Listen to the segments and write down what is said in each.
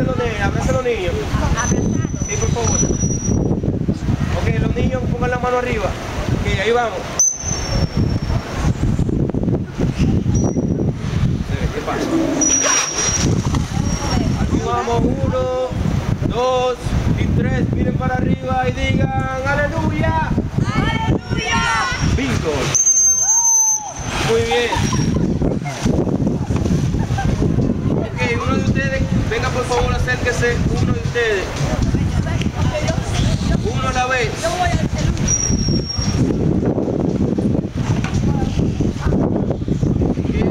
abracen los niños, abracen. Sí, por favor. Ok, los niños pongan la mano arriba. Ok, ahí vamos. ¿Qué pasa? Aquí vamos, uno, dos y tres. Miren para arriba y digan, ¡Aleluya! ¡Aleluya! ¡Vivo! Muy bien. Venga por favor, acérquese, uno de ustedes. Uno a la vez. Yo voy al ¿Qué?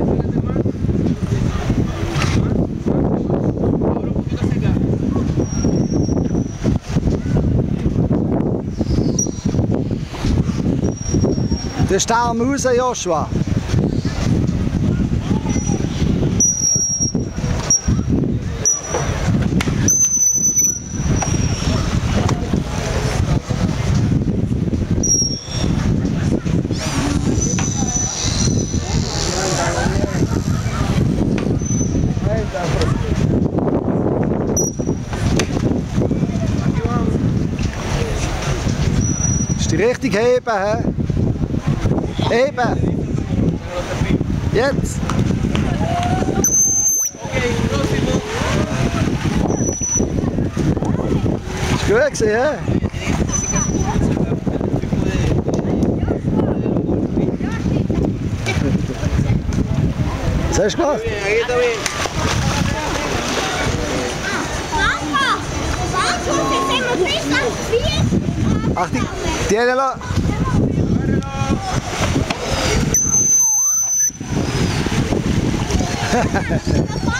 Ist die richtig heben, hä? Heben! Jetzt! Ok, próximo. Ist gut gewesen, hä? Seis quatro. Aqui também. Achtung, Tienelo! Tienelo!